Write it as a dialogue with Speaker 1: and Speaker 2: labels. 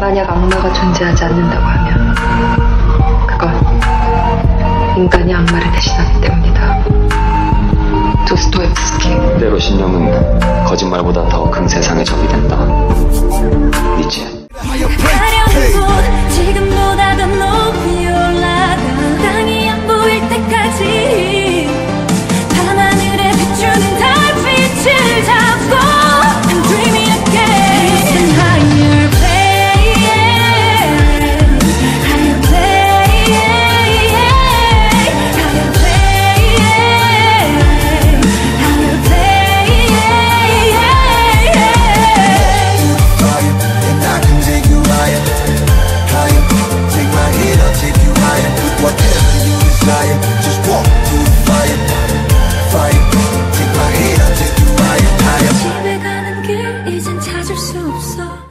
Speaker 1: 만약 악마가 존재하지 않는다고 하면 그건 인간이 악마를 대신하기 때문이다. 도스토옙스키.
Speaker 2: 때로 신념은 없어.